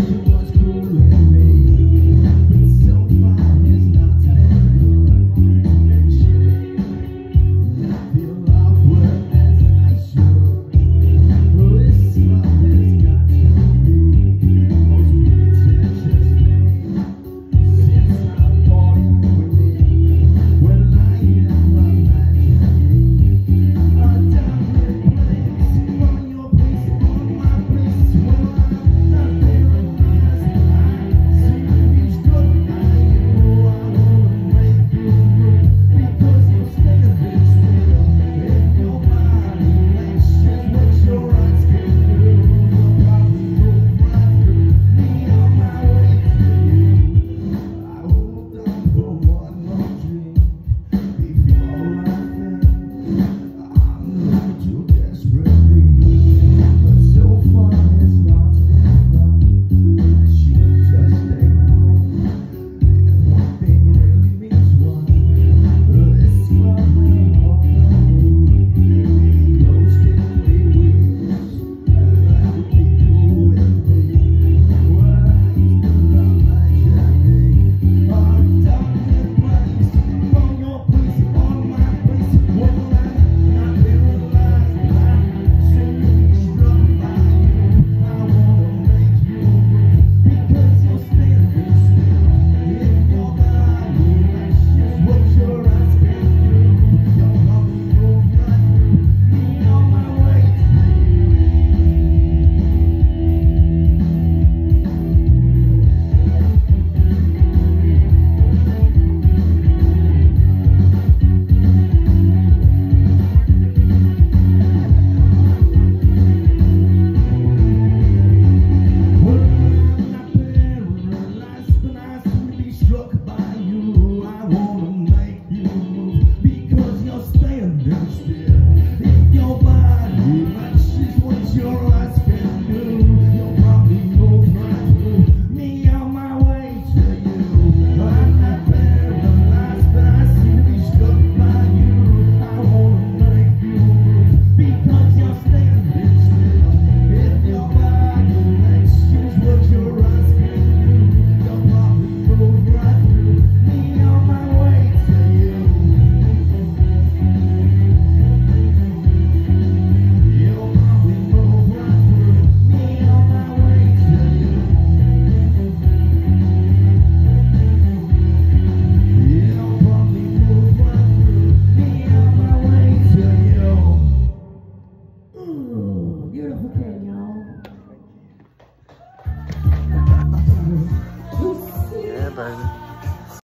Thank you. Baby.